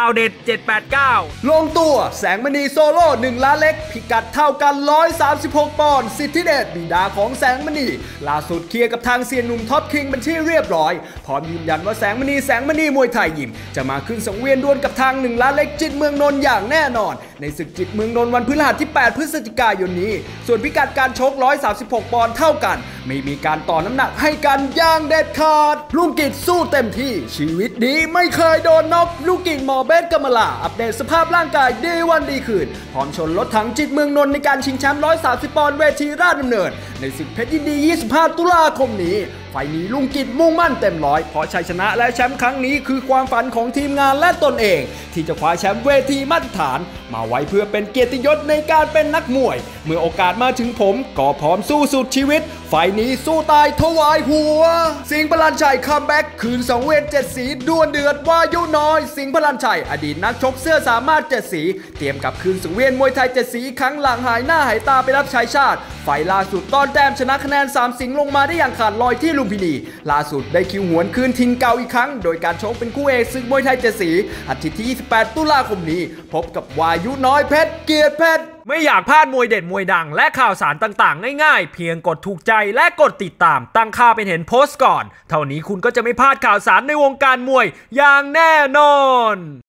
มวยเด็ด 789 ลงตัวแสงมณีโซโล่1ล้านเล็ก พิกัดเท่ากัน 136 ปอนด์สิทธิเดชบิดาของแสงมณีล่าสุดเคลียร์กับทางเซียนหนุ่มท็อปคิงเป็นที่เรียบร้อย พร้อมยืนยันว่าแสงมณีแสงมณีมวยไทยยิม จะมาขึ้นสังเวียนดวลกับทาง 1 ล้านเล็กจิตรเมืองนนท์อย่างแน่นอน ในศึกจิตรเมืองนนท์วันพฤหัสที่ 8 พฤศจิกายนนี้ ส่วนพิกัดการชก 136 ปอนด์เท่ากัน ไม่มีการต่อน้ำหนักให้กันอย่างเด็ดขาด รุ่งกิจสู้เต็มที่ ชีวิตนี้ไม่เคยโดนน็อกรุ่งกิจหมอเบสกมลาอัปเดตสภาพร่างกายดีวันดีคืนพร้อมชนรถถังจิตรเมืองนนท์ในการชิงแชมป์130ปอนด์เวทีราชดำเนิน ในศึกเพชรยินดี 25 ตุลาคมนี้ ไฟต์นี้รุ่งกิจมุ่งมั่นเต็มร้อยเพราะชัยชนะและแชมป์ครั้งนี้คือความฝันของทีมงานและตนเอง ที่จะคว้าแชมป์เวทีมาตรฐาน มาไว้เพื่อเป็นเกียรติยศในการเป็นนักมวย เมื่อโอกาสมาถึงผมก็พร้อมสู้สุดชีวิต ไฟต์นี้สู้ตายถวายหัว สิงห์พลันชัย comeback คืนสังเวียนเจ็ดสีดวลเดือดวายุน้อย สิงห์พลันชัยอดีตนักชกเสื้อสามารถเจ็ดสี เตรียมกับคืนสังเวียนมวยไทยเจ็ดสีครั้งหลังหายหน้าหายตาไปรับใช้ชาติ ไฟล่าสุดตอนแต้มชนะคะแนน 3 สิงลงมาได้อย่างขาดลอยที่ลุมพินี ล่าสุดได้คิวหวนคืนทินเก่าอีกครั้ง โดยการชกเป็นคู่เอกศึกมวยไทยเจ็ดสีอาทิตย์ที่ 28 ตุลาคมนี้ พบกับวายุน้อยเพชรเกียรติเพชรไม่อยากพลาดมวยเด็ดมวยดัง และข่าวสารต่างๆ ง่ายๆ เพียงกดถูกใจและกดติดตาม ตั้งค่าเป็นเห็นโพสต์ก่อน เท่านี้คุณก็จะไม่พลาดข่าวสารในวงการมวยอย่างแน่นอน